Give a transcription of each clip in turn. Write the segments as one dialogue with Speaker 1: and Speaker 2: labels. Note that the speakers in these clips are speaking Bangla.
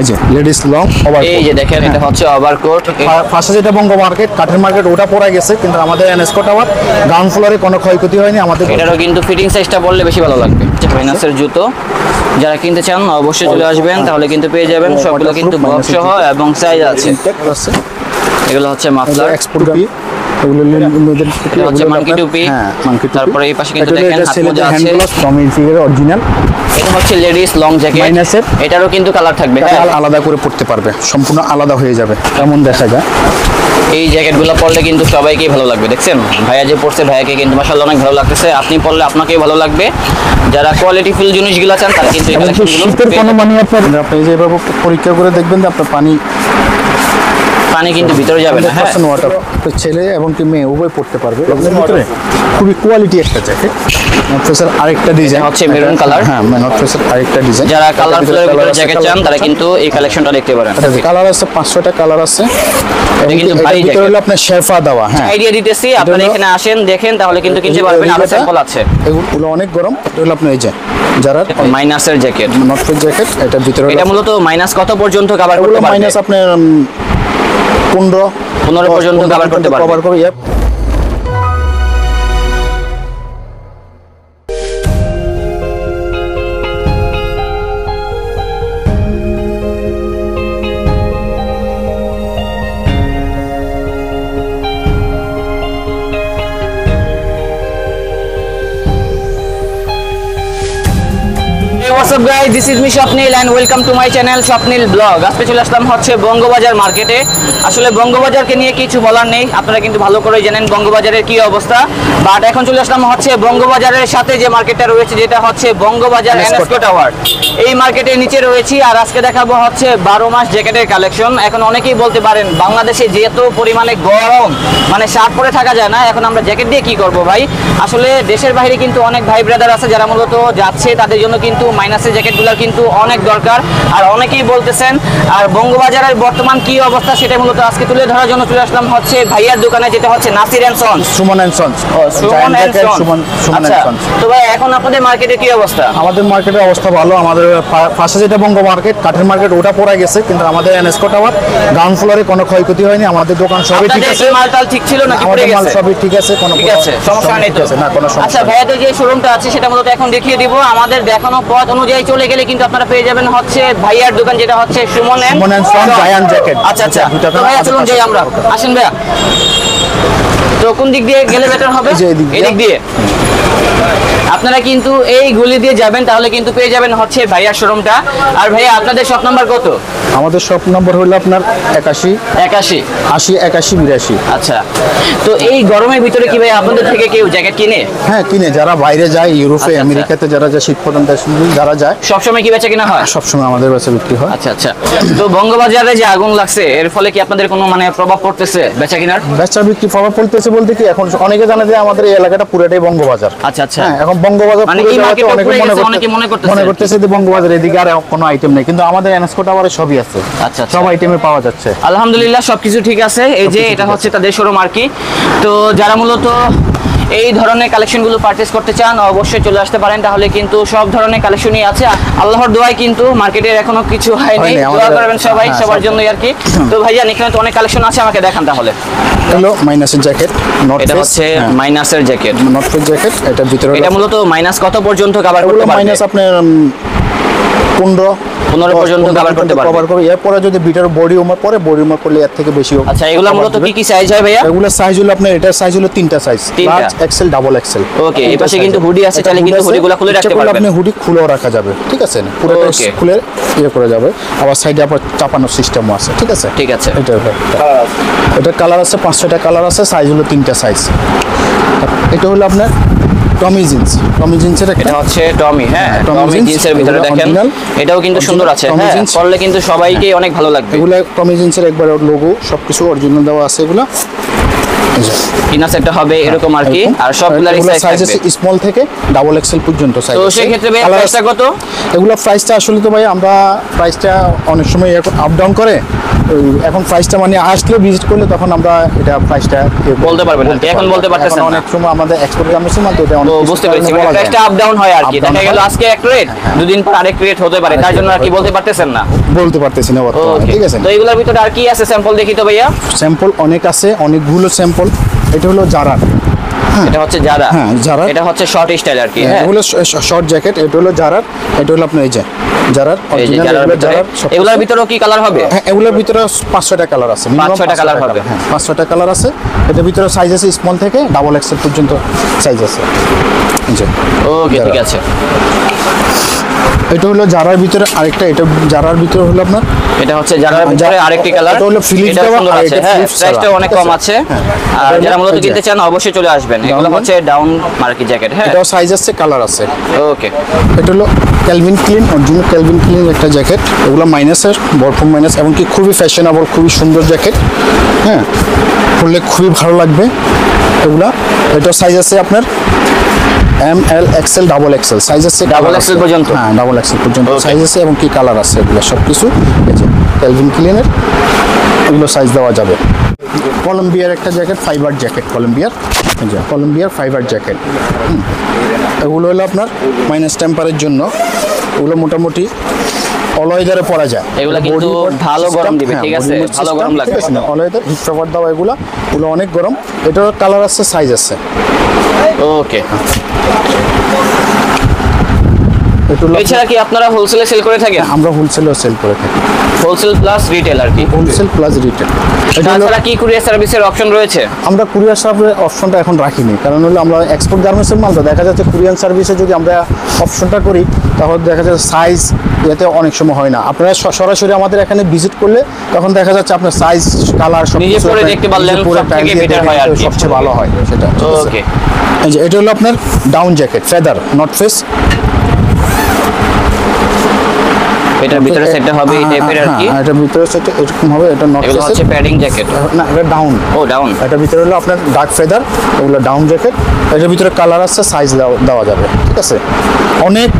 Speaker 1: এই যে লেডিস লং ওভার
Speaker 2: এই যে দেখেন এটা হচ্ছে ওভারকোট
Speaker 1: পাশে যেটা বঙ্গ মার্কেট কাঠের মার্কেট ওটা পড়া গেছে কিন্তু আমাদের এনএসকো টাওয়ার গ্রাউন্ড ফ্লোরে কোনো ক্ষয়ক্ষতি হয়নি আমাদের
Speaker 2: এটারও কিন্তু ফিটিং সাইজটা বললে বেশি ভালো লাগবে। মাইনাসের জুতো যারা কিনতে চান অবশ্যই চলে আসবেন তাহলে কিন্তু পেয়ে যাবেন। সবগুলো কিন্তু বক্স সহ এবং সাইজ আছে। এগুলো হচ্ছে মাফলার।
Speaker 1: এক্সপোর্ট এগুলো মেয়েদের। হ্যাঁ মাঙ্কি
Speaker 2: তারপরে এই পাশে কিন্তু দেখেন
Speaker 1: এটা
Speaker 2: হাত
Speaker 1: ছেলেদের
Speaker 2: মোজা
Speaker 1: হ্যান্ড
Speaker 2: আছে।
Speaker 1: টমি ফিগারের অরিজিনাল
Speaker 2: এটা হচ্ছে লেডিস লং জ্যাকেট
Speaker 1: মাইনাসের।
Speaker 2: এটারও কিন্তু কালার থাকবে হ্যাঁ।
Speaker 1: আলাদা করে পড়তে পারবে। সম্পূর্ণ আলাদা হয়ে যাবে। কেমন দেখা যায়?
Speaker 2: এই জ্যাকেটগুলো পরলে কিন্তু সবাইকেই ভালো লাগবে দেখছেন? ভাইয়া যে পড়ছে ভাইয়াকে কিন্তু মাসাল্লাহ অনেক ভালো লাগতেছে। আপনি পরলে আপনাকেও ভালো লাগবে। যারা কোয়ালিটি ফুল জিনিসগুলো চান তারা কিন্তু
Speaker 1: শীতের কোনো মানে আপনার আপনি যেভাবে পরীক্ষা করে দেখবেন যে আপনার পানি
Speaker 2: পানি কিন্তু ভিতরে যাবে না হ্যাঁ।
Speaker 1: ওয়াটার তো ছেলে এবং কি মেয়ে উভয় পড়তে পারবে। ভিতরে? খুবই কোয়ালিটি একটা জ্যাকেট নর্থ ফেসের আরেকটা ডিজাইন
Speaker 2: হচ্ছে maroon color।
Speaker 1: হ্যাঁ নর্থ ফেসের আরেকটা ডিজাইন
Speaker 2: যারা কালারফুলের ভিতরে জ্যাকেট চান তারা কিন্তু এই কালেকশনটা দেখতে পারেন।
Speaker 1: কালার আছে পাঁচশোটা কালার আছে। এবং
Speaker 2: কিন্তু ভারী jacket।
Speaker 1: হলো আপনার শেরফা দেওয়া হ্যাঁ।
Speaker 2: আইডিয়া দিতেছি আপনারা
Speaker 1: হলো-
Speaker 2: এখানে আসেন দেখেন তাহলে কিন্তু কিনতে পারবেন।
Speaker 1: আরও
Speaker 2: স্যাম্পল আছে।
Speaker 1: এগুলো অনেক গরম। এটা হলো আপনার এই যে যারা
Speaker 2: মাইনাসের জ্যাকেট
Speaker 1: নর্থ জ্যাকেট এটার ভিতরে
Speaker 2: এটা মূলত মাইনাস কত পর্যন্ত কভার করতে পারবে?
Speaker 1: মাইনাস আপনার পনেরো
Speaker 2: 15 পর্যন্ত কভার করতে পারবে। Up guys? This is me Swapnil and welcome to my channel Swapnil আজকে চলে আসলাম হচ্ছে বঙ্গবাজার মার্কেটে আসলে বঙ্গবাজারকে নিয়ে কিছু বলার নেই আপনারা কিন্তু ভালো করে জানেন বঙ্গবাজারের কি অবস্থা। বাট এখন চলে আসলাম হচ্ছে বঙ্গবাজারের সাথে যে মার্কেটটা রয়েছে যেটা হচ্ছে বঙ্গবাজার এনএসকো টাওয়ার এই মার্কেটের নিচে রয়েছি আর আজকে দেখাবো হচ্ছে বারো মাস জ্যাকেটের কালেকশন এখন অনেকেই বলতে পারেন বাংলাদেশে যেহেতু পরিমাণে গরম মানে শার্ট পরে থাকা যায় না এখন আমরা জ্যাকেট দিয়ে কি করব ভাই? আসলে দেশের বাইরে কিন্তু অনেক ভাই ব্রাদার আছে যারা মূলত যাচ্ছে তাদের জন্য কিন্তু মাইনাসের জ্যাকেটগুলো কিন্তু অনেক দরকার। আর অনেকেই বলতেছেন আর বঙ্গবাজারের বর্তমান কি অবস্থা সেটা মূলত আজকে তুলে ধরার জন্য চলে আসলাম হচ্ছে ভাইয়ার দোকানে যেটা হচ্ছে Nasir and sons.
Speaker 1: Suman and sons.
Speaker 2: Suman and sons. আচ্ছা
Speaker 1: সন্স।
Speaker 2: তো ভাই এখন আপনাদের মার্কেটে কি অবস্থা?
Speaker 1: আমাদের মার্কেটের অবস্থা ভালো। আমাদের পাশে যেটা বঙ্গ মার্কেট কাঠের মার্কেট ওটা পড়া গেছে কিন্তু আমাদের এনএসকো টাওয়ার গ্রাউন্ড ফ্লোরে কোনো ক্ষয়ক্ষতি হয়নি। আমাদের দোকান সবই ঠিক আছে।
Speaker 2: কি মালটাল ঠিক ছিল নাকি পড়ে
Speaker 1: মাল
Speaker 2: গেছে?
Speaker 1: সবই ঠিক আছে কোনো
Speaker 2: ঠিক আছে সমস্যা নেই তো।
Speaker 1: না কোনো
Speaker 2: আচ্ছা
Speaker 1: সমস্যা নেই।
Speaker 2: ভাইয়াদের যে শোরুমটা আছে সেটা মূলত এখন দেখিয়ে দিব। আমাদের দেখানো পথ অনুযায়ী চলে গেলে কিন্তু আপনারা পেয়ে যাবেন হচ্ছে ভাইয়ার দোকান যেটা হচ্ছে Suman and
Speaker 1: Suman and son giant jacket
Speaker 2: আচ্ছা আচ্ছা। তো ভাইয়া চলুন যাই আমরা। আসেন ভাইয়া। তো কোন দিক দিয়ে গেলে বেটার হবে?
Speaker 1: এদিক দিয়ে।
Speaker 2: আপনারা কিন্তু এই গলি দিয়ে যাবেন তাহলে কিন্তু পেয়ে যাবেন হচ্ছে ভাইয়ার শোরুমটা আর ভাইয়া আপনাদের শপ নাম্বার কত?
Speaker 1: আমাদের শপ নম্বর হলো আপনার একাশি।
Speaker 2: একাশি।
Speaker 1: আশি একাশি বিরাশি।
Speaker 2: আচ্ছা। তো এই গরমের ভিতরে কি ভাই আপনাদের থেকে কেউ জ্যাকেট কিনে?
Speaker 1: হ্যাঁ কিনে। যারা বাইরে যায় ইউরোপে
Speaker 2: আচ্ছা, আচ্ছা।
Speaker 1: আমেরিকাতে যারা যায় শীত প্রধান দেশ যারা যায়
Speaker 2: সবসময় কি বেচা কিনা হয়?
Speaker 1: সবসময় আমাদের কাছে বিক্রি হয়।
Speaker 2: আচ্ছা আচ্ছা। তো বঙ্গবাজারে যে আগুন লাগছে এর ফলে কি আপনাদের কোনো মানে প্রভাব পড়তেছে বেচা কিনার?
Speaker 1: বেচা বিক্রি প্রভাব পড়তেছে বলতে কি এখন অনেকে জানে যে আমাদের এই এলাকাটা পুরোটাই বঙ্গবাজার।
Speaker 2: আচ্ছা আচ্ছা।
Speaker 1: হ্যাঁ এখন বঙ্গবাজার
Speaker 2: মানে
Speaker 1: অনেকে মনে
Speaker 2: মনে করতেছে।
Speaker 1: মনে করতেছে যে বঙ্গবাজার এদিকে আর কোনো আইটেম নেই। কিন্তু আমাদের এনএসকো টাওয়ারে সবই আছে।
Speaker 2: আচ্ছা, আচ্ছা।
Speaker 1: সব আইটেমে পাওয়া যাচ্ছে।
Speaker 2: আলহামদুলিল্লাহ সবকিছু ঠিক আছে। এই যে এটা হচ্ছে তাদের শোরুম আর কি। তো যারা মূলত এই ধরনের কালেকশনগুলো পারচেস করতে চান অবশ্যই চলে আসতে পারেন। তাহলে কিন্তু সব ধরনের কালেকশনই আছে। আল্লাহর দোয়ায় কিন্তু মার্কেটের এখনও কিছু হয়নি। দোয়া করবেন সবাই
Speaker 1: হ্যাঁ,
Speaker 2: সবার জন্য আর কি। তো ভাইয়া এখানে তো অনেক কালেকশন আছে আমাকে দেখান তাহলে।
Speaker 1: হলো মাইনাসের জ্যাকেট
Speaker 2: এটা হচ্ছে মাইনাসের জ্যাকেট
Speaker 1: নট জ্যাকেট এটা ভিতরে
Speaker 2: এটা মূলত মাইনাস কত পর্যন্ত কভার করতে পারবে?
Speaker 1: মাইনাস আপনার পনেরো
Speaker 2: 15 পর্যন্ত cover করতে পারবে।
Speaker 1: কভার করবে। এরপরে যদি বিটার বডি উমার পরে বডি উমার করলে এর থেকে বেশি
Speaker 2: আচ্ছা এগুলো মূলত কি কি সাইজ হয় ভাইয়া?
Speaker 1: এগুলো সাইজ হলো আপনার এটার সাইজ হলো তিনটা size? Large XL double XL
Speaker 2: Okay, এই পাশে কিন্তু hoodie আছে, চাইলে কিন্তু hoodie খুলে রাখতে পারবেন।
Speaker 1: আপনি হুডি খুলেও রাখা যাবে ঠিক আছে? পুরোটা খুলে ইয়ে করে যাবে। আবার সাইডে আবার চাপানোর সিস্টেমও আছে ঠিক আছে?
Speaker 2: ঠিক আছে।
Speaker 1: এটা এটা কালার আছে পাঁচশোটা কালার আছে সাইজ হলো তিনটা সাইজ এটা হলো আপনার টমি জিন্স। টমি জিন্সের
Speaker 2: এটা হচ্ছে টমি হ্যাঁ
Speaker 1: হ্যাঁ,
Speaker 2: টমি জিন্সের ভিতরে দেখেন। এটাও কিন্তু সুন্দর আছে হ্যাঁ পরলে কিন্তু সবাইকে অনেক ভালো লাগবে।
Speaker 1: এগুলো টমি জিন্সের একবার লোগো সব কিছু অরিজিনাল দেওয়া আছে এগুলো।
Speaker 2: কিনা সেটটা হবে এরকম আর কি আর সাইজ
Speaker 1: আছে স্মল থেকে ডাবল এক্সেল পর্যন্ত সাইজ
Speaker 2: তো সেই ক্ষেত্রে ভাই প্রাইসটা কত?
Speaker 1: এগুলো প্রাইসটা আসলে তো ভাই আমরা প্রাইসটা অনেক সময় আপ ডাউন করে। এখন প্রাইসটা মানে আসলে ভিজিট করলে তখন আমরা এটা প্রাইসটা
Speaker 2: বলতে পারবেন এখন বলতে পারতেছেন
Speaker 1: অনেক সময় আমাদের এক্সপোর্ট মাল তো এটা অনেক
Speaker 2: বুঝতে পেরেছি প্রাইসটা আপ ডাউন হয় আর কি। দেখা গেল আজকে এক রেট দুদিন পর আরেক রেট হতে পারে। তার জন্য আর কি বলতে পারতেছেন না?
Speaker 1: বলতে পারতেছি না বর্তমানে ঠিক আছে?
Speaker 2: তো এগুলোর ভিতরে আর কি আছে স্যাম্পল দেখি তো ভাইয়া?
Speaker 1: স্যাম্পল অনেক আছে অনেকগুলো স্যাম্পল এটা হলো জারার
Speaker 2: এটা হচ্ছে যারা
Speaker 1: হ্যাঁ, জারা।
Speaker 2: এটা হচ্ছে শর্ট স্টাইল আর কি হ্যাঁ
Speaker 1: এগুলো শর্ট জ্যাকেট এটা হলো জারার এটা হলো আপনার এই যে জারার
Speaker 2: এই যে
Speaker 1: original
Speaker 2: যারার
Speaker 1: এগুলো
Speaker 2: ভিতরে এগুলোর ভিতরেও কি কালার হবে?
Speaker 1: হ্যাঁ এগুলোর ভিতরে পাঁচ ছয়টা কালার আছে minimum
Speaker 2: পাঁচ ছয়টা
Speaker 1: পাঁচ
Speaker 2: হবে।
Speaker 1: হ্যাঁ পাঁচ ছয়টা কালার আছে। এটার ভিতরে সাইজ আছে স্মল থেকে ডাবল এক্সেল পর্যন্ত সাইজ আছে। এই
Speaker 2: ওকে ঠিক আছে।
Speaker 1: এটা হলো জারার ভিতরে আরেকটা এটা জারার ভিতরে হলো আপনার?
Speaker 2: এটা হচ্ছে যারার ভিতরে আরেকটি কালার
Speaker 1: এটা হলো
Speaker 2: এটা
Speaker 1: দেওয়া, আর
Speaker 2: আছে
Speaker 1: এটা
Speaker 2: হ্যাঁ প্রাইসটা অনেক
Speaker 1: ঠিক
Speaker 2: কম
Speaker 1: আছে?
Speaker 2: আছে
Speaker 1: হ্যাঁ।
Speaker 2: আর যারা মূলত কিনতে চান অবশ্যই চলে আসবেন। এগুলো হচ্ছে ডাউন মার্কি জ্যাকেট হ্যাঁ।
Speaker 1: এটাও সাইজ আছে কালার আছে।
Speaker 2: ওকে
Speaker 1: এটা হলো Calvin Klein original Calvin Klein একটা জ্যাকেট এগুলো মাইনাসের ভরপুর মাইনাস এমনকি খুবই ফ্যাশনেবল খুবই সুন্দর জ্যাকেট হ্যাঁ পরলে খুবই ভালো লাগবে। এগুলা এটা সাইজ আছে আপনার M L XL double XL size আছে
Speaker 2: ডাবল
Speaker 1: এক্সেল
Speaker 2: পর্যন্ত?
Speaker 1: হ্যাঁ ডাবল এক্সেল পর্যন্ত সাইজ আছে এবং কি কালার আছে এগুলো সব কিছু কেলভিন ক্লিনের এগুলো সাইজ দেওয়া যাবে। কলম্বিয়ার একটা জ্যাকেট ফাইবার জ্যাকেট কলম্বিয়ার কলম্বিয়ার ফাইবার জ্যাকেট এগুলো হলো আপনার মাইনাস টেম্পারের জন্য। ওগুলো মোটামুটি অলয়েদারে পরা যায়।
Speaker 2: এগুলো কিন্তু ভালো গরম দিবে,
Speaker 1: হ্যাঁ,
Speaker 2: ঠিক আছে? ভালো গরম লাগবে।
Speaker 1: অলয়েদার হিট দেওয়া এগুলো এগুলো অনেক গরম এটার কালার আছে সাইজ আছে।
Speaker 2: ওকে এছাড়া কি আপনারা হোলসেলে সেল করে থাকেন?
Speaker 1: আমরা হোলসেলও সেল করে থাকি।
Speaker 2: হোলসেল প্লাস রিটেল আর কি।
Speaker 1: হোলসেল প্লাস রিটেল
Speaker 2: তাছাড়া কি কুরিয়ার সার্ভিসের অপশন রয়েছে?
Speaker 1: আমরা কুরিয়ার সার্ভিসের অপশনটা এখন রাখিনি কারণ হলো আমরা এক্সপোর্ট গার্মেন্টসের মাল তো দেখা যাচ্ছে কুরিয়ার সার্ভিসে যদি আমরা অপশনটা করি তাহলে দেখা যাচ্ছে সাইজ এতে অনেক সময় হয় না। আপনারা সরাসরি আমাদের এখানে ভিজিট করলে তখন দেখা যাচ্ছে আপনার সাইজ কালার সব
Speaker 2: নিজে পরে দেখতে পারলেন,
Speaker 1: নিজে পরে
Speaker 2: সব
Speaker 1: trial
Speaker 2: থেকে
Speaker 1: দিয়ে
Speaker 2: better হয় আর
Speaker 1: সবচেয়ে ভালো হয় সেটা।
Speaker 2: ওকে
Speaker 1: এই যে এটা হলো আপনার down jacket feather not face
Speaker 2: এটার ভিতরে সেটটা হবে এই টাইপের আর কি?
Speaker 1: এটার ভিতরে সেটা এরকম হবে এটা নট
Speaker 2: এগুলো হচ্ছে প্যাডিং জ্যাকেট
Speaker 1: না এটা ডাউন
Speaker 2: ও ডাউন
Speaker 1: এটার ভিতরে হলো আপনার ডার্ক ফেদার ওগুলো ডাউন জ্যাকেট এটার ভিতরে কালার আছে সাইজ দেওয়া যাবে ঠিক আছে? অনেক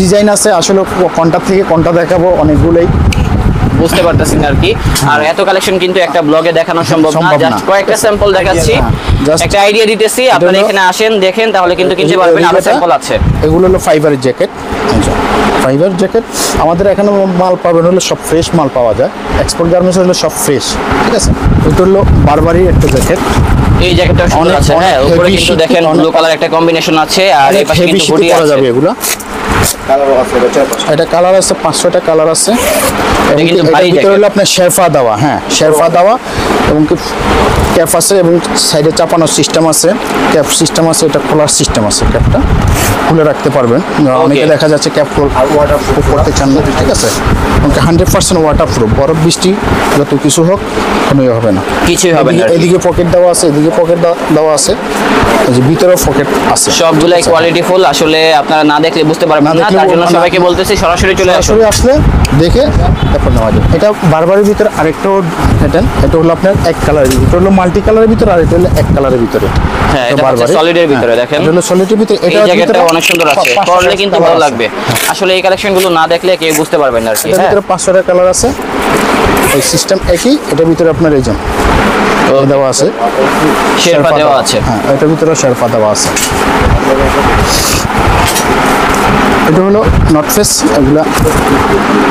Speaker 1: ডিজাইন আছে আসলে কোনটা থেকে কোনটা দেখাবো অনেকগুলোই।
Speaker 2: বুঝতে পারতেছি না আর কি। আর এত কালেকশন কিন্তু একটা ব্লগে দেখানো সম্ভব না জাস্ট কয়েকটা স্যাম্পল দেখাচ্ছি।
Speaker 1: জাস্ট
Speaker 2: একটা আইডিয়া দিতেছি আপনারা এখানে আসেন দেখেন তাহলে কিন্তু কিছু পারবেন
Speaker 1: আরও
Speaker 2: স্যাম্পল আছে।
Speaker 1: এগুলো হলো ফাইবারের জ্যাকেট ফাইবার জ্যাকেট আমাদের এখানে মাল পাবেন হলে সব ফ্রেশ মাল পাওয়া যায়। এক্সপোর্ট গার্মেন্টস হলো সব ফ্রেশ ঠিক আছে? এটা হলো বারবারই একটা জ্যাকেট
Speaker 2: এই জ্যাকেটটা সুন্দর
Speaker 1: অনেক-
Speaker 2: আছে হ্যাঁ উপরে কিন্তু দেখেন ব্লু কালার একটা কম্বিনেশন আছে আর এই পাশে কিন্তু হুডি আছে।
Speaker 1: যাবে এগুলো। এটা কালার আছে পাঁচশোটা কালার আছে। কি
Speaker 2: কিন্তু ভারী jacket।
Speaker 1: হলো আপনার শেরফা দেওয়া হ্যাঁ শেরফা দেওয়া। এবং কি ক্যাপ আছে এবং সাইডে চাপানোর সিস্টেম আছে। ক্যাপ সিস্টেম আছে এটা খোলার সিস্টেম আছে ক্যাপটা খুলে রাখতে পারবেন। অনেকে দেখা যাচ্ছে ক্যাপ খোল ওয়াটার প্রুফ করতে চান না ঠিক আছে? হান্ড্রেড পার্সেন্ট ওয়াটার প্রুফ বরফ বৃষ্টি যত কিছু হোক কোনো হবে না।
Speaker 2: কিছুই হবে না
Speaker 1: এদিকে- পকেট দেওয়া আছে এদিকে পকেট দেওয়া আছে। যে ভিতরেও পকেট আছে।
Speaker 2: সবগুলাই কোয়ালিটি ফুল আসলে আপনারা না দেখলে বুঝতে পারবেন
Speaker 1: না
Speaker 2: তার জন্য সবাইকে বলতেছি সরাসরি চলে আসুন।
Speaker 1: আসলে দেখে তারপর নেওয়া যাবে। এটা বারবারের ভিতরে আরেকটাও প্যাটার্ন এটা হলো আপনার এক কালারের এটা হলো মাল্টি কালারের ভিতরে আর এটা হলো এক কালারের ভিতরে।
Speaker 2: হ্যাঁ, এটা হচ্ছে। এর ভিতরে,
Speaker 1: হ্যাঁ,
Speaker 2: দেখেন।
Speaker 1: এটা হলো সলিডের ভিতরে।
Speaker 2: এই
Speaker 1: এটার
Speaker 2: জ্যাকেটটা অনেক সুন্দর আছে। পরলে কিন্তু ভালো লাগবে। আসলে এই কালেকশনগুলো না দেখলে কেউ বুঝতে পারবেন না আর কি।
Speaker 1: এটার
Speaker 2: হ্যাঁ।
Speaker 1: ভিতরে পাঁচশোটা কালার আছে। এই সিস্টেম একই এটার ভিতরে আপনার এই যে এই দেওয়া আছে।
Speaker 2: শেরপা দেওয়া। আছে।
Speaker 1: হ্যাঁ এটার ভিতরে শেরপা দেওয়া আছে। এটা হলো নট ফেস এগুলা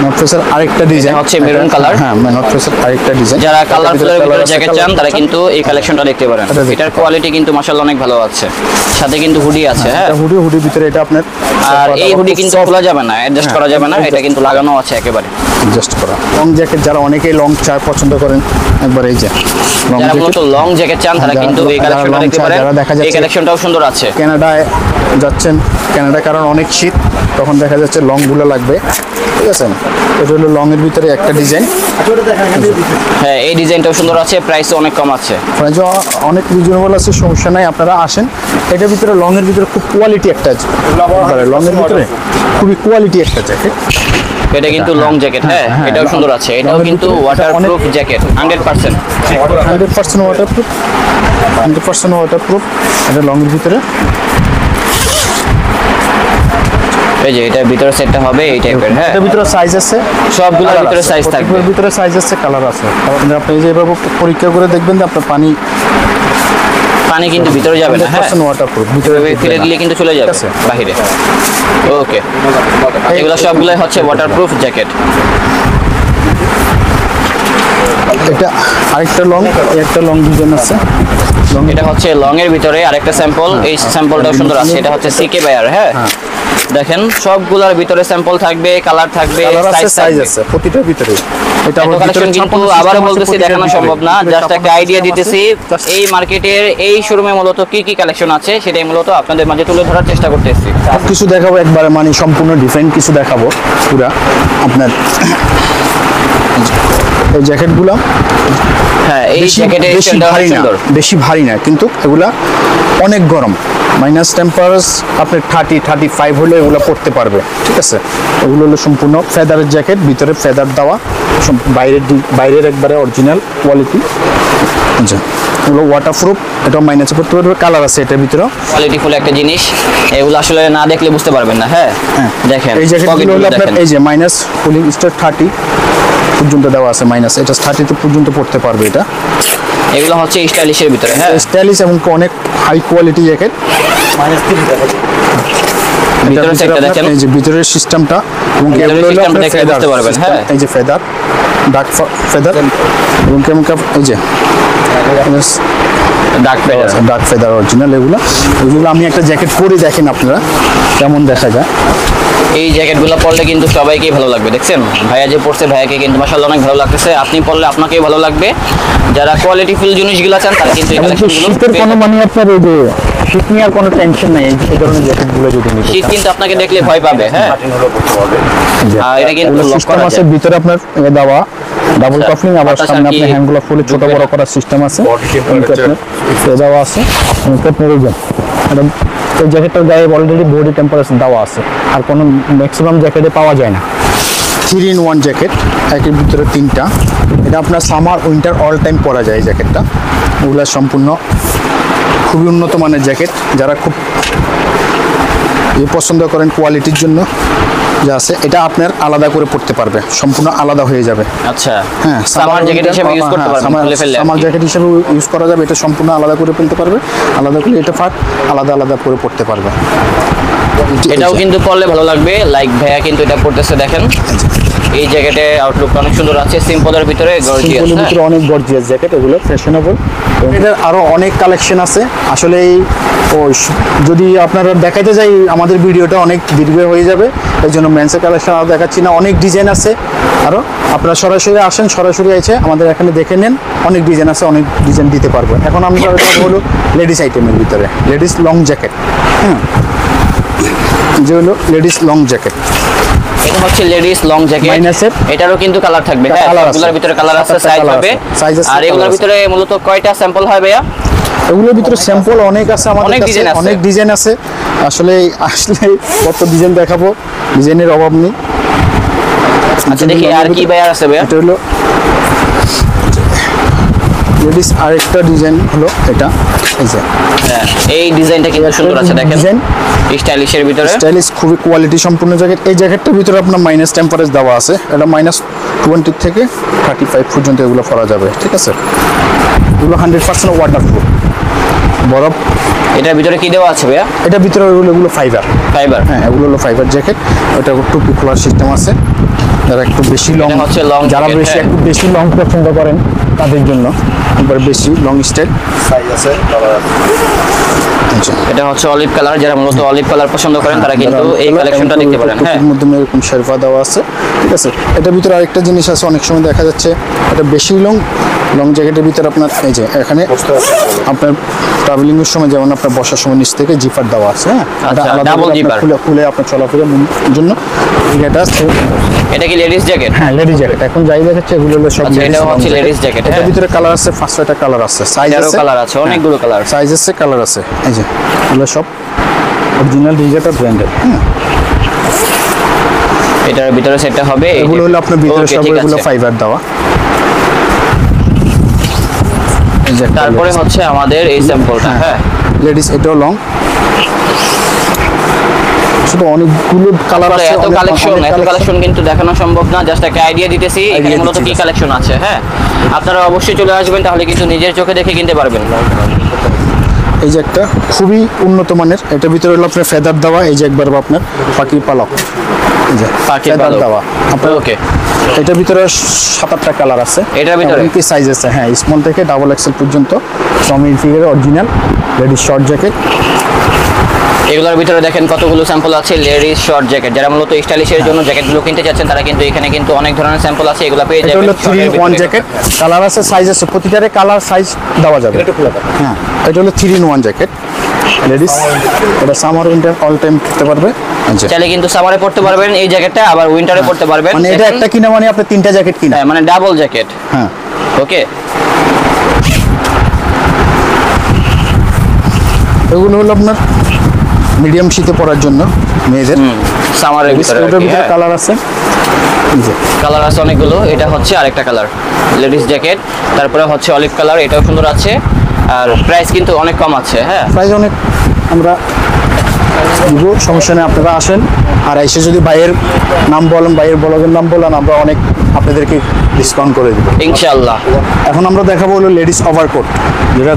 Speaker 1: নট ফেসের আরেকটা ডিজাইন
Speaker 2: হচ্ছে মেরুন কালার
Speaker 1: হ্যাঁ নট ফেসের আরেকটা ডিজাইন
Speaker 2: যারা কালারফুলের ভিতরে জ্যাকেট চান তারা কিন্তু এই কালেকশনটা দেখতে পারেন।
Speaker 1: এটা
Speaker 2: এটার কোয়ালিটি কিন্তু মাশাআল্লাহ অনেক ভালো আছে। সাথে কিন্তু হুডি আছে হ্যাঁ।
Speaker 1: হুডি হুডি ভিতরে এটা আপনার
Speaker 2: আর এই হুডি কিন্তু খোলা যাবে না অ্যাডজাস্ট করা যাবে না এটা কিন্তু লাগানো আছে একেবারে।
Speaker 1: অ্যাডজাস্ট করা। লং জ্যাকেট যারা অনেকেই লং চায় পছন্দ করেন একবার এই যে লং জ্যাকেট
Speaker 2: লং জ্যাকেট চান তারা কিন্তু এই
Speaker 1: যারা
Speaker 2: কালেকশনটা দেখতে পারেন। এই কালেকশনটাও সুন্দর আছে।
Speaker 1: কানাডায় যাচ্ছেন। কানাডায় কারণ অনেক শীত তখন দেখা যাচ্ছে লংগুলো লাগবে। ঠিক আছে? এটা হলো লংয়ের ভিতরে একটা ডিজাইন
Speaker 2: হ্যাঁ এই ডিজাইনটাও সুন্দর আছে প্রাইস অনেক কম আছে।
Speaker 1: প্রাইস অনেক রিজনেবল আছে সমস্যা নাই আপনারা আসেন। এটার ভিতরে লংয়ের ভিতরে খুব কোয়ালিটি একটা আছে। লংয়ের ভিতরে খুবই কোয়ালিটি একটা জ্যাকেট
Speaker 2: এটা কিন্তু লং জ্যাকেট হ্যাঁ
Speaker 1: হ্যাঁ,
Speaker 2: এটাও সুন্দর আছে এটাও কিন্তু waterproof jacket hundred percent
Speaker 1: hundred percent waterproof hundred percent waterproof এটা লংয়ের ভিতরে।
Speaker 2: এই যে এটা ভিতরে সেটটা হবে এই টাইপের হ্যাঁ।
Speaker 1: এটার ভিতরে সাইজ আছে।
Speaker 2: সবগুলোর ভিতরে
Speaker 1: আছে।
Speaker 2: থাকবে।
Speaker 1: ভিতরে সাইজ আছে কালার আছে। আপনি আপনি যে এভাবে পরীক্ষা করে দেখবেন যে আপনার পানি
Speaker 2: পানি কিন্তু ভিতরে যাবে না হ্যাঁ?
Speaker 1: ওয়াটারপ্রুফ ভিতরে
Speaker 2: ফেলে ফিরে দিলে কিন্তু চলে যাবে। বাহিরে। ওকে এগুলো সবগুলো হচ্ছে ওয়াটারপ্রুফ জ্যাকেট
Speaker 1: এটা আরেকটা লং একটা লং ডিজাইন আছে। লং
Speaker 2: এটা হচ্ছে লং এর ভিতরে আরেকটা স্যাম্পল এই স্যাম্পলটাও সুন্দর আছে। এটা হচ্ছে সিকে বায়ার হ্যাঁ। দেখেন সবগুলোর ভিতরে স্যাম্পল থাকবে কালার থাকবে সাইজ
Speaker 1: সাইজ আছে প্রতিটার ভিতরে এটা
Speaker 2: কালেকশন কিন্তু
Speaker 1: আছে,
Speaker 2: বলতেছি দেখানো সম্ভব না জাস্ট একটা আইডিয়া দিতেছি এই মার্কেটের এই শোরুমে মূলত কি কি কালেকশন আছে সেটাই মূলত আপনাদের মাঝে তুলে ধরার চেষ্টা করতেছি।
Speaker 1: কিছু দেখাবো একবারে মানে সম্পূর্ণ ডিফারেন্ট কিছু দেখাবো পুরা। আপনার এই জ্যাকেটগুলো
Speaker 2: হ্যাঁ এই জ্যাকেটের
Speaker 1: বেশি ভারী না কিন্তু এগুলা অনেক গরম। মাইনাস টেম্পারেস আপনি থার্টি থার্টি ফাইভ হলে এগুলো পড়তে পারবে ঠিক আছে? এগুলো হলো সম্পূর্ণ ফেদারের জ্যাকেট ভিতরে ফেদার দেওয়া বাইরের বাইরের একবারে অরিজিনাল কোয়ালিটি আচ্ছা এগুলো ওয়াটারপ্রুফ এটা মাইনাসে পড়তে পারবে কালার আছে এটার ভিতরে
Speaker 2: কোয়ালিটিফুল একটা জিনিস এগুলো আসলে না দেখলে বুঝতে পারবেন না হ্যাঁ? দেখেন
Speaker 1: এই জ্যাকেটগুলো হলো আপনার এই যে মাইনাস কুলিং স্টার থার্টি পর্যন্ত দেওয়া আছে মাইনাস এটা থার্টি টু পর্যন্ত পড়তে পারবে এটা।
Speaker 2: এগুলো হচ্ছে স্টাইলিশের ভিতরে হ্যাঁ।
Speaker 1: স্টাইলিশ এবং অনেক হাই কোয়ালিটি জ্যাকেট মাইনাস
Speaker 2: দেখেন।
Speaker 1: এই যে ভিতরের সিস্টেমটা এবং কেবল
Speaker 2: বুঝতে পারবেন, হ্যাঁ।
Speaker 1: এই যে ফেদার ডাক ফেদার এবং কেমন এই যে
Speaker 2: dark feather
Speaker 1: dark feather original এগুলো। এগুলো আমি একটা জ্যাকেট পরে দেখেন আপনারা কেমন দেখা যায়।
Speaker 2: এই জ্যাকেটগুলো পরলে কিন্তু সবাইকেই ভালো লাগবে দেখছেন? ভাইয়া যে পড়ছে ভাইয়াকে কিন্তু মাসাল্লাহ অনেক ভালো লাগতেছে। আপনি পরলে আপনাকেই ভালো লাগবে। যারা কোয়ালিটিফুল জিনিসগুলো চান তারা কিন্তু এই
Speaker 1: এবং কি
Speaker 2: কালেকশনগুলো
Speaker 1: শীতের কোনো মানে আপনার এই যে শীত নিয়ে আর কোনো টেনশন নাই এই ধরনের জ্যাকেটগুলো যদি নিতে
Speaker 2: শীত কিন্তু আপনাকে দেখলে ভয় পাবে হ্যাঁ? আর এটা কিন্তু
Speaker 1: আছে
Speaker 2: যায়।
Speaker 1: ভিতরে আপনার দেওয়া। ডাবল
Speaker 2: আচ্ছা,
Speaker 1: কাফলিং আবার সামনে আপনার হ্যান্ডগুলো ফুলে ছোট বড় করার সিস্টেম আছে। দেওয়া আছে। এটা এই জ্যাকেটটার গায়ে অলরেডি বডি টেম্পারেচার দেওয়া আছে। আর কোনো ম্যাক্সিমাম জ্যাকেটে পাওয়া যায় না। থ্রি ইন ওয়ান জ্যাকেট একের ভিতরে তিনটা। এটা আপনার সামার উইন্টার অল টাইম পরা যায় এই জ্যাকেটটা ওগুলা সম্পূর্ণ খুবই উন্নত মানের জ্যাকেট যারা খুব এ পছন্দ করেন কোয়ালিটির জন্য। যা আছে এটা আপনার আলাদা করে পড়তে পারবে। সম্পূর্ণ আলাদা হয়ে যাবে।
Speaker 2: আচ্ছা।
Speaker 1: হ্যাঁ
Speaker 2: সামার জ্যাকেট হিসেবে ইউজ করতে পারবেন খুলে ফেললে
Speaker 1: সামার জ্যাকেট হিসেবে ইউজ করা যাবে এটা সম্পূর্ণ আলাদা করে ফেলতে পারবে। আলাদা করে এটা ফাট আলাদা আলাদা করে পড়তে পারবে।
Speaker 2: এটাও কিন্তু পড়লে ভালো লাগবে লাইক ভাইয়া কিন্তু এটা পড়তেছে দেখেন। এই জ্যাকেটে আউটলুকটা অনেক সুন্দর আছে সিম্পলের ভিতরে গর্জিয়াস
Speaker 1: সিম্পলের ভিতরে অনেক গর্জিয়াস জ্যাকেট এগুলো ফ্যাশনেবল এটার আরও অনেক কালেকশন আছে। আসলে এই যদি আপনারা দেখাইতে যাই আমাদের ভিডিওটা অনেক দীর্ঘ হয়ে যাবে। এই জন্য মেন্সের কালেকশন আর দেখাচ্ছি না। অনেক ডিজাইন আছে। আরও আপনারা সরাসরি আসেন সরাসরি এসে আমাদের এখানে দেখে নেন। অনেক ডিজাইন আছে অনেক ডিজাইন দিতে পারব। এখন আমি হলো লেডিস আইটেমের ভিতরে। লেডিস লং জ্যাকেট হ্যাঁ যে হলো লেডিস লং জ্যাকেট
Speaker 2: এটা হচ্ছে লেডিস লং জ্যাকেট
Speaker 1: Minus-এর?
Speaker 2: এটারও কিন্তু কালার থাকবে হ্যাঁ
Speaker 1: Colour
Speaker 2: ভিতরে কালার আছে সাইজ হবে। আর এগুলোর ভিতরে মূলত কয়টা স্যাম্পল হয় ভাইয়া?
Speaker 1: এগুলোর ভিতরে স্যাম্পল অনেক আছে আমাদের কাছে অনেক ডিজাইন আছে। আসলে আসলে কত ডিজাইন দেখাবো ডিজাইনের অভাব নেই।
Speaker 2: আচ্ছা দেখি আর কি ভাইয়া আছে ভাইয়া?
Speaker 1: এটা হলো লেডিস আরেকটা ডিজাইন হলো এটা। এই
Speaker 2: হ্যাঁ এই ডিজাইনটা সুন্দর আছে দেখেন।
Speaker 1: ডিজাইন।
Speaker 2: স্টাইলিশের ভিতরে।
Speaker 1: স্টাইলিশ খুবই কোয়ালিটি সম্পূর্ণ জ্যাকেট এই জ্যাকেটটার ভিতরে আপনার মাইনাস টেম্পারেজ দেওয়া আছে। এটা মাইনাস টোয়েন্টি থেকে থার্টি ফাইভ পর্যন্ত এগুলো করা যাবে ঠিক আছে? এগুলো হান্ড্রেড পার্সেন্ট ওয়াটার প্রুফ বরফ।
Speaker 2: এটার ভিতরে কি দেওয়া আছে ভাইয়া?
Speaker 1: এটার ভিতরে ওগুলো এগুলো ফাইবার
Speaker 2: ফাইবার
Speaker 1: হ্যাঁ এগুলো হলো ফাইবার জ্যাকেট ওটা টুপি খোলার সিস্টেম আছে। যারা একটু বেশি লং
Speaker 2: হচ্ছে long
Speaker 1: যারা বেশি
Speaker 2: হ্যাঁ।
Speaker 1: একটু বেশি লং পছন্দ করেন তাদের জন্য একবার বেশি লং স্টাইল
Speaker 3: সাইজ আছে
Speaker 1: আচ্ছা।
Speaker 2: এটা হচ্ছে অলিভ কালার যারা মূলত অলিভ কালার পছন্দ করেন তারা কিন্তু এই কালেকশনটা দেখতে পারেন হ্যাঁ।
Speaker 1: টুপির মধ্যে এরকম শেরফা দেওয়া আছে ঠিক আছে? এটার ভিতরে আরেকটা জিনিস আছে অনেক সময় দেখা যাচ্ছে এটা বেশি লং লং জ্যাকেটের ভিতরে আপনার এই যে এখানে আপনার ট্রাভেলিং এর সময় যেমন আপনার বসার সময় নিচ থেকে জিপার দেওয়া আছে হ্যাঁ?
Speaker 2: আচ্ছা,
Speaker 1: খুলে খুলে আপনার চলাফেরার জন্য এটা
Speaker 2: কি লেডিস জ্যাকেট
Speaker 1: হ্যাঁ লেডিস জ্যাকেট এখন যাই দেখাচ্ছে এগুলো হলো সব
Speaker 2: আচ্ছা, হচ্ছে
Speaker 1: jacket,
Speaker 2: হ্যাঁ।
Speaker 1: ভিতরে কালার আছে পাঁচ ছয়টা কালার আছে। সাইজ আছে
Speaker 2: কালার আছে অনেকগুলো কালার
Speaker 1: সাইজ আছে কালার আছে। এই যে এগুলো সব অরিজিনাল ব্র্যান্ডেড হ্যাঁ।
Speaker 2: এটার ভিতরে সেটটা হবে
Speaker 1: এগুলো হলো আপনার ভিতরে
Speaker 2: Okay,
Speaker 1: সব এগুলো ফাইবার দেওয়া এই যে একটা
Speaker 2: তারপরে হচ্ছে। আমাদের এই স্যাম্পলটা হ্যাঁ
Speaker 1: লেডিস এটাও লং শুধু অনেকগুলো কালার
Speaker 2: আসলে
Speaker 1: আছে
Speaker 2: এত কালেকশন এত কালেকশন কিন্তু দেখানো সম্ভব না জাস্ট একটা আইডিয়া দিতেছি এখানে মূলত কি কালেকশন আছে হ্যাঁ? আপনারা অবশ্যই চলে আসবেন তাহলে কিন্তু নিজের চোখে দেখে কিনতে পারবেন।
Speaker 1: এই যে একটা খুবই উন্নত মানের এটার ভিতরে হলো আপনার ফেদার দেওয়া এই যে একবার আপনার পাখির পালক। এই যে
Speaker 2: পাখির পালক।
Speaker 1: দেওয়া। আপনার
Speaker 2: ওকে
Speaker 1: এটার ভিতরে সাত আটটা কালার আছে।
Speaker 2: এটার ভিতরে?
Speaker 1: কি সাইজ আছে। হ্যাঁ স্মল থেকে ডাবল এক্সেল পর্যন্ত। ফিগারের অরিজিনাল লেডিস শর্ট জ্যাকেট
Speaker 2: এগুলোর ভিতরে দেখেন কতগুলো স্যাম্পল আছে লেডিস শর্ট জ্যাকেট যারা মূলত স্টাইলিশের জন্য জ্যাকেটগুলো কিনতে চাচ্ছেন তারা কিন্তু এখানে কিন্তু অনেক ধরনের স্যাম্পল আছে এগুলো পেয়ে
Speaker 1: এটা
Speaker 2: যাবেন
Speaker 1: হলো three
Speaker 2: short
Speaker 1: one jacket colour আছে সাইজ আছে প্রতিটারে কালার সাইজ দেওয়া যাবে। হ্যাঁ এটা হলো three in one jacket ladies এটা সামার উইন্টার অল টাইম পরতে পারবে। যে।
Speaker 2: চাইলে কিন্তু সামারে পড়তে পারবেন এই জ্যাকেটটা আবার উইন্টারে পড়তে পারবেন।
Speaker 1: মানে এটা একটা কিনা মানে আপনি তিনটা জ্যাকেট কিনা।
Speaker 2: হ্যাঁ, মানে ডাবল জ্যাকেট
Speaker 1: হ্যাঁ।
Speaker 2: ওকে
Speaker 1: এগুলো হলো আপনার মিডিয়াম শীতে পরার জন্য মেয়েদের।
Speaker 2: সামারের ভিতরে
Speaker 1: ভিতরে কালার আছে।
Speaker 2: কালার আছে অনেকগুলো এটা হচ্ছে আরেকটা কালার লেডিস জ্যাকেট তারপরে হচ্ছে অলিভ কালার এটাও সুন্দর আছে। আর প্রাইস কিন্তু অনেক কম আছে হ্যাঁ।
Speaker 1: প্রাইস অনেক আমরা দিব সমস্যা নেই আপনারা আসেন। আর এসে যদি ভাইয়ের নাম বলেন ভাইয়ের ব্লগের নাম বলেন আমরা অনেক আপনাদেরকে ডিসকাউন্ট করে দিব।
Speaker 2: ইনশাআল্লাহ।
Speaker 1: এখন আমরা দেখাবো হলো লেডিস ওভারকোট যেটা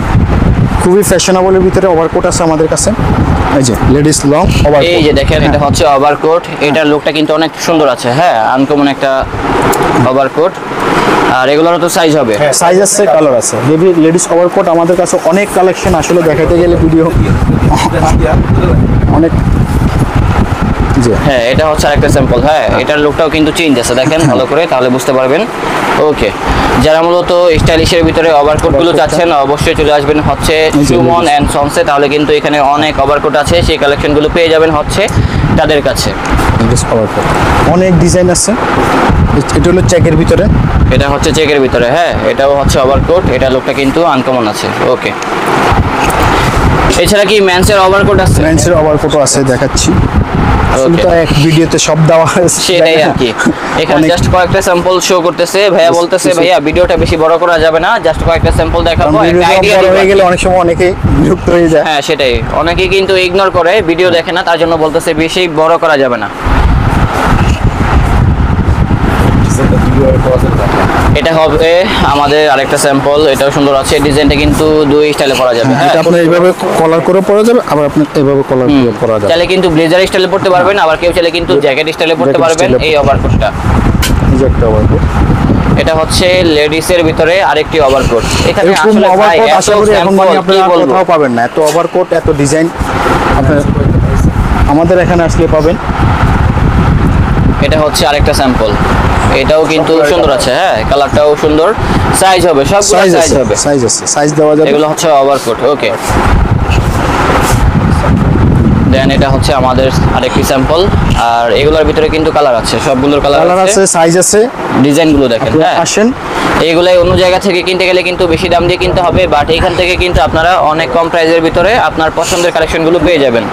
Speaker 1: খুবই ফ্যাশনেবলের ভিতরে ওভারকোট আছে আমাদের কাছে। এই যে লেডিস লং ওভারকোট
Speaker 2: এই যে দেখেন এটা হচ্ছে ওভারকোট এটার লুকটা কিন্তু অনেক সুন্দর আছে হ্যাঁ? আনকমন একটা ওভারকোট আর এগুলোর তো সাইজ হবে।
Speaker 1: সাইজ আছে কালার আছে। বেবি লেডিস ওভারকোট আমাদের কাছে অনেক কালেকশন আসলে দেখাতে গেলে ভিডিও অনেক
Speaker 2: হ্যাঁ এটা হচ্ছে আরেকটা স্যাম্পল হ্যাঁ এটার লুকটাও কিন্তু চেঞ্জ আছে। দেখেন ভালো করে তাহলে বুঝতে পারবেন। ওকে যারা মূলত স্টাইলিশের ভিতরে ওভারকোটগুলো চাচ্ছেন অবশ্যই চলে আসবেন হচ্ছে সুমন অ্যান্ড সনসে তাহলে কিন্তু এখানে অনেক ওভারকোট আছে সেই কালেকশনগুলো পেয়ে যাবেন হচ্ছে তাদের কাছে।
Speaker 1: ওভারকোট অনেক ডিজাইন আছে। এটা হলো চেকের ভিতরে।
Speaker 2: এটা হচ্ছে চেকের ভিতরে হ্যাঁ। এটাও হচ্ছে ওভারকোট এটা লুকটা কিন্তু আনকমন আছে। ওকে এছাড়া কি ম্যান্সের ওভারকোট আছে?
Speaker 1: মেন্সের ওভারকোটও আছে দেখাচ্ছি। আসলে তো এক ভিডিওতে সব দেওয়া
Speaker 2: সেটাই আর কি। এখানে জাস্ট কয়েকটা স্যাম্পল শো করতেছে। ভাইয়া বলতেছে ভাইয়া ভিডিওটা বেশি বড় করা যাবে না জাস্ট কয়েকটা স্যাম্পল দেখাবো আইডিয়া
Speaker 1: হয়ে গেলে অনেক সময় অনেকে বিরক্ত হয়ে যায়।
Speaker 2: হ্যাঁ সেটাই। অনেকেই কিন্তু ইগনোর করে ভিডিও দেখে না তার জন্য বলতেছে বেশি বড় করা যাবে না। এটা হবে আমাদের আরেকটা স্যাম্পল এটাও সুন্দর আছে ডিজাইনটা কিন্তু দুই স্টাইলে করা যাবে হ্যাঁ?
Speaker 1: এটা আপনার এইভাবে কলার করে পরা যাবে আবার আপনি এইভাবে কলার করে পরা যাবে।
Speaker 2: চাইলে কিন্তু ব্লেজার স্টাইলে পড়তে পারবেন আবার কেউ চাইলে কিন্তু জ্যাকেট স্টাইলে পড়তে পারবেন এই ওভারকোটটা
Speaker 1: একটা ওভারকোট
Speaker 2: এটা হচ্ছে লেডিস এর ভিতরে আরেকটি ওভারকোট এখানে আসলে ভাই
Speaker 1: আশা করি এখন মানে
Speaker 2: বলব?
Speaker 1: কোথাও পাবেন না এত ওভারকোট এত ডিজাইন আপনার আমাদের এখানে আসলে পাবেন।
Speaker 2: এটা হচ্ছে আরেকটা স্যাম্পল এটাও কিন্তু সুন্দর আছে হ্যাঁ কালারটাও সুন্দর। সাইজ হবে সব
Speaker 1: সাইজ
Speaker 2: হবে
Speaker 1: সাইজ আছে। সাইজ দেওয়া যাবে?
Speaker 2: এগুলো হচ্ছে ওভারকোট ওকে দেন এটা হচ্ছে আমাদের আরেকটি স্যাম্পল আর এগুলোর ভিতরে কিন্তু কালার আছে সবগুলোর কালার
Speaker 1: কালার
Speaker 2: আছে।
Speaker 1: সাইজ আছে।
Speaker 2: ডিজাইনগুলো দেখেন হ্যাঁ।
Speaker 1: আসেন।
Speaker 2: এইগুলাই অন্য জায়গা থেকে কিনতে গেলে কিন্তু বেশি দাম দিয়ে কিনতে হবে বাট এখান থেকে কিন্তু আপনারা অনেক কম প্রাইসের ভিতরে আপনার পছন্দের কালেকশনগুলো পেয়ে যাবেন।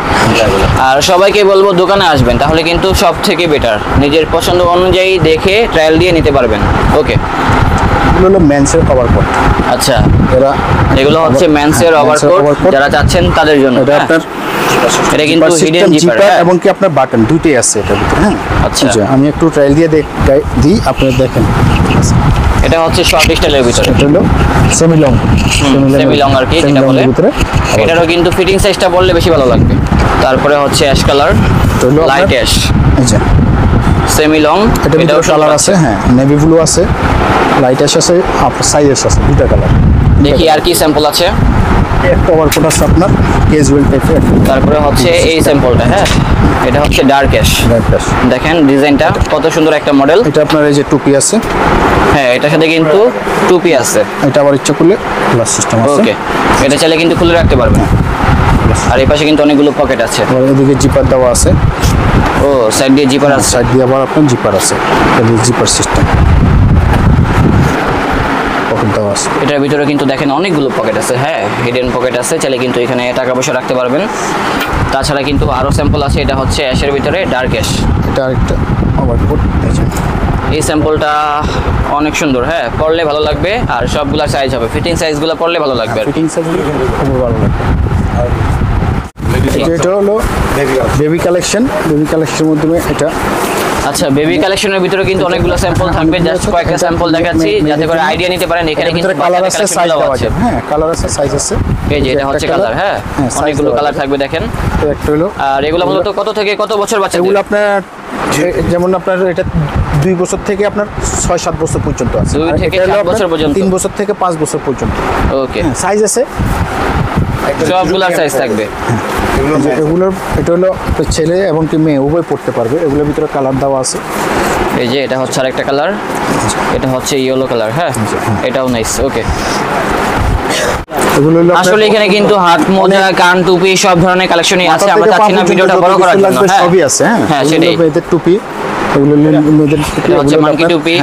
Speaker 2: আর সবাইকে বলব দোকানে আসবেন তাহলে কিন্তু সব থেকে বেটার নিজের পছন্দ অনুযায়ী দেখে ট্রায়াল দিয়ে নিতে পারবেন। ওকে
Speaker 1: এগুলো হলো মেন্সের ওভারকোট
Speaker 2: আচ্ছা।
Speaker 1: এরা
Speaker 2: এগুলো হচ্ছে মেন্সের
Speaker 1: হ্যাঁ, এর overcoat।
Speaker 2: যারা চাচ্ছেন তাদের জন্য।
Speaker 1: এটা
Speaker 2: হ্যাঁ।
Speaker 1: আপনার
Speaker 2: এটা কিন্তু হিডেন জিপার
Speaker 1: জিপার এবং কি আপনার বাটন দুইটাই আছে এটার ভিতরে হ্যাঁ।
Speaker 2: আচ্ছা।
Speaker 1: আমি একটু ট্রায়াল দিয়ে দেখ গাই- দিই আপনারা দেখেন।
Speaker 2: এটা হচ্ছে শর্ট স্টাইলের ভিতরে।
Speaker 1: এটা হলো সেমি লং
Speaker 2: সেমি লং আর কি যেটা বলে।
Speaker 1: ভিতরে।
Speaker 2: এটারও কিন্তু ফিটিং সাইজটা বললে বেশি ভালো লাগবে। তারপরে হচ্ছে অ্যাশ কালার লাইট অ্যাশ
Speaker 1: যে
Speaker 2: সেমি লং
Speaker 1: এটা
Speaker 2: এটাও
Speaker 1: কালার আছে হ্যাঁ নেভি ব্লু আছে লাইট অ্যাশ আছে আপনার সাইজ আছে দুটা কালার
Speaker 2: দেখি আর কি স্যাম্পল আছে।
Speaker 1: একটা ওভারকোট আছে আপনার ক্যাজুয়াল টাইপের
Speaker 2: তারপরে হচ্ছে এই স্যাম্পলটা হ্যাঁ? এটা হচ্ছে ডার্ক অ্যাশ
Speaker 1: একটা
Speaker 2: দেখেন ডিজাইনটা কত সুন্দর একটা মডেল
Speaker 1: এটা আপনার এই যে টুপি আছে।
Speaker 2: হ্যাঁ এটার সাথে কিন্তু টুপি আছে।
Speaker 1: এটা আবার ইচ্ছা করলে গ্লাস সিস্টেম আছে।
Speaker 2: ওকে এটা চাইলে কিন্তু খুলে রাখতে পারবেন। আর এই পাশে কিন্তু অনেকগুলো পকেট আছে।
Speaker 1: এদিকে জিপার দেওয়া আছে।
Speaker 2: ও সাইড দিয়ে জিপার আছে।
Speaker 1: সাইড দিয়ে আবার আপনার জিপার আছে। জিপার সিস্টেম পকেট দেওয়া আছে।
Speaker 2: এটার ভিতরে কিন্তু দেখেন অনেকগুলো পকেট আছে। হ্যাঁ হিডেন পকেট আছে চাইলে কিন্তু এখানে টাকা পয়সা রাখতে পারবেন। তাছাড়া কিন্তু আরও স্যাম্পল আছে এটা হচ্ছে অ্যাশের ভিতরে ডার্ক অ্যাশ
Speaker 1: এটা আরেকটা এই
Speaker 2: স্যাম্পলটা অনেক সুন্দর হ্যাঁ পরলে ভালো লাগবে আর সবগুলা সাইজ হবে। ফিটিং সাইজগুলো পরলে ভালো লাগবে
Speaker 1: ফিটিং সাইজ খুবই ভালো লাগে এটা- এটা হলো
Speaker 3: বেবি
Speaker 1: বেবি কালেকশন বেবি কালেকশনের মাধ্যমে এটা।
Speaker 2: আচ্ছা বেবি কালেকশনের ভিতরে কিন্তু অনেকগুলো স্যাম্পল থাকবে। জাস্ট কয়েকটা স্যাম্পল দেখাচ্ছি যাতে করে আইডিয়া নিতে পারেন। এখানে কিন্তু
Speaker 1: কালার আছে সাইজ
Speaker 2: আছে।
Speaker 1: হ্যাঁ কালার আছে সাইজ আছে।
Speaker 2: এই যে এটা হচ্ছে কালার হ্যাঁ?
Speaker 1: size
Speaker 2: অনেকগুলো কালার থাকবে দেখেন।
Speaker 1: একটা হলো।
Speaker 2: আর এগুলো মূলত কত থেকে কত বছর বাচ্চা
Speaker 1: এগুলো আপনার যেমন আপনার এটা দুই বছর থেকে আপনার ছয় সাত বছর পর্যন্ত আছে।
Speaker 2: দুই থেকে সাত বছর পর্যন্ত।
Speaker 1: তিন বছর থেকে পাঁচ বছর পর্যন্ত।
Speaker 2: ওকে
Speaker 1: সাইজ আছে।
Speaker 2: সবগুলোর সাইজ থাকবে।
Speaker 1: এগুলোর এটা হলো ছেলে এবং কি মেয়ে উভয় পড়তে পারবে। এগুলোর ভিতরে কালার দেওয়া আছে।
Speaker 2: এই যে এটা হচ্ছে আরেকটা কালার এটা হচ্ছে ইয়েলো কালার হ্যাঁ? এটাও নাইস ওকে আসলে এখানে কিন্তু হাত মোজা কান টুপি সব ধরনের কালেকশনই আছে আমরা চাচ্ছি না ভিডিওটা বড় করার জন্য হ্যাঁ?
Speaker 1: সবই আছে হ্যাঁ?
Speaker 2: হ্যাঁ সেটাই।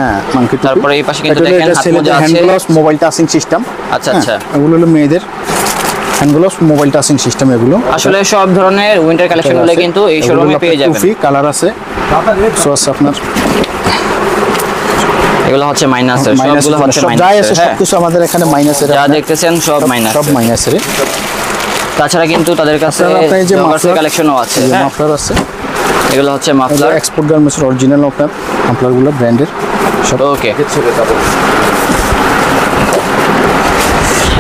Speaker 1: হ্যাঁ টুপি।
Speaker 2: তারপরে এই পাশে কিন্তু দেখেন হাত মোজা আছে।
Speaker 1: মোবাইল টাচিং সিস্টেম
Speaker 2: আচ্ছা, আচ্ছা।
Speaker 1: এগুলো হলো মেয়েদের। Hand gloves mobile touching system এগুলো।
Speaker 2: আসলে সব ধরনের উইন্টার কালেকশনগুলো। কিন্তু এই শোরুমে পেয়ে যাবেন।
Speaker 1: টুপি কালার আছে। সো আছে আপনার।
Speaker 2: এগুলো হচ্ছে
Speaker 1: মাইনাস
Speaker 2: সবগুলো হচ্ছে মাইনাসের হ্যাঁ।
Speaker 1: সবকিছু আমাদের এখানে মাইনাসের
Speaker 2: যা দেখতেছেন সব মাইনাস
Speaker 1: সব মাইনাসের
Speaker 2: তাছাড়া কিন্তু তাদের কাছে
Speaker 1: যে মাফলার
Speaker 2: কালেকশনও আছে হ্যাঁ।
Speaker 1: মাফলার আছে।
Speaker 2: এগুলো হচ্ছে মাফলার
Speaker 1: এক্সপোর্ট গার্মেন্টসের অরিজিনাল আপনার মাফলারগুলো ব্র্যান্ডের সব
Speaker 2: ওকে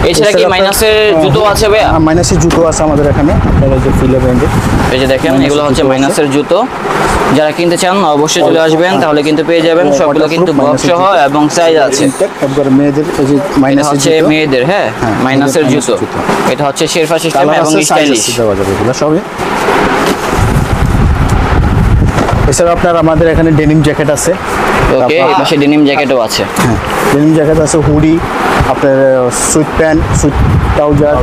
Speaker 2: এছাড়া কি মাইনাসের জুতো আছে ভাইয়া
Speaker 1: হ্যাঁ, মাইনাসের জুতো আছে আমাদের এখানে। আপনার যে ফিলে ব্র্যান্ডের
Speaker 2: এই যে দেখেন এগুলো হচ্ছে মাইনাসের জুতো। যারা কিনতে চান অবশ্যই চলে আসবেন তাহলে কিন্তু পেয়ে যাবেন। সবগুলো কিন্তু বক্স সহ এবং সাইজ আছে।
Speaker 1: একবার মেয়েদের এই যে
Speaker 2: এটা হচ্ছে মেয়েদের হ্যাঁ
Speaker 1: হ্যাঁ,
Speaker 2: মাইনাসের জুতো। এটা হচ্ছে শেরফা সিস্টেম এবং স্টাইলিশ
Speaker 1: দেওয়া যাবে এগুলো সবই। এছাড়া আপনার আমাদের এখানে ডেনিম জ্যাকেট আছে।
Speaker 2: ওকে এই পাশে ডেনিম জ্যাকেটও আছে।
Speaker 1: হ্যাঁ ডেনিম জ্যাকেট আছে হুডি আপনার sweat pant sweat trouser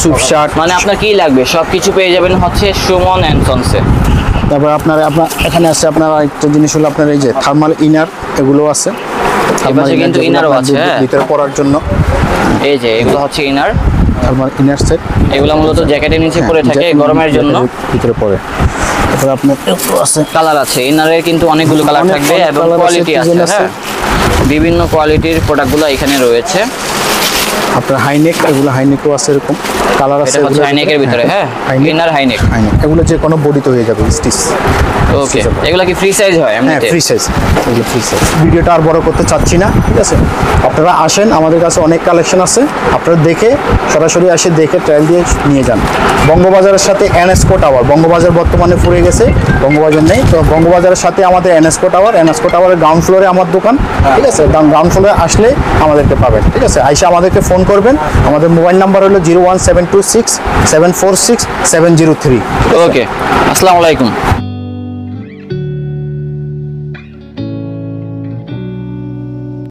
Speaker 1: sweat shirt
Speaker 2: মানে আপনার কি লাগবে? সবকিছু পেয়ে যাবেন হচ্ছে সুমন অ্যান্ড সনসে
Speaker 1: তারপর আপনার আপনার এখানে আছে আপনার একটা জিনিস হলো আপনার এই যে থার্মাল ইনার এগুলো আছে। Thermal
Speaker 2: পাশে কিন্তু
Speaker 1: যেগুলো
Speaker 2: inner ও
Speaker 1: আপনার
Speaker 2: আছে, হ্যাঁ।
Speaker 1: ভিতরে পরার জন্য।
Speaker 2: এই যে এগুলো হচ্ছে ইনার
Speaker 1: থার্মাল ইনার সেট
Speaker 2: এগুলো মূলত জ্যাকেটের নিচে পরে থাকে গরমের জন্য।
Speaker 1: ভিতরে পরে তারপর আপনার আছে।
Speaker 2: কালার আছে। ইনারের কিন্তু অনেকগুলো কালার থাকবে এবং কোয়ালিটি আছে। হ্যাঁ। বিভিন্ন কোয়ালিটির প্রোডাক্টগুলো এখানে রয়েছে।
Speaker 1: আপনার হাইনেক এগুলো হাইনেকও আছে এরকম। কালার আছে
Speaker 2: হাইনেকের ভিতরে হ্যাঁ ইনার হাইনেক
Speaker 1: হাইনেক এগুলো যে কোনো বডিতে হয়ে যাবে স্টিচ
Speaker 2: ওকে এগুলো কি ফ্রি সাইজ হয়
Speaker 1: হ্যাঁ ফ্রি সাইজ এগুলো ফ্রি সাইজ ভিডিওটা আর বড় করতে চাচ্ছি না ঠিক আছে? আপনারা আসেন আমাদের কাছে অনেক কালেকশন আছে। আপনারা দেখে সরাসরি আসে দেখে ট্রায়াল দিয়ে নিয়ে যান। বঙ্গবাজারের সাথে এনএসকো টাওয়ার বঙ্গবাজার বর্তমানে পড়ে গেছে বঙ্গবাজার নেই। তো বঙ্গবাজারের সাথে আমাদের এনএসকো টাওয়ার এনএসকো টাওয়ারের গ্রাউন্ড ফ্লোরে আমার দোকান ঠিক আছে? গ্রাউন্ড ফ্লোরে আসলে আমাদেরকে পাবেন ঠিক আছে? আইসা আমাদেরকে ফোন করবেন। আমাদের মোবাইল নাম্বার হলো zero one seven two six seven four six seven zero three.
Speaker 2: Okay আসসালামু আলাইকুম।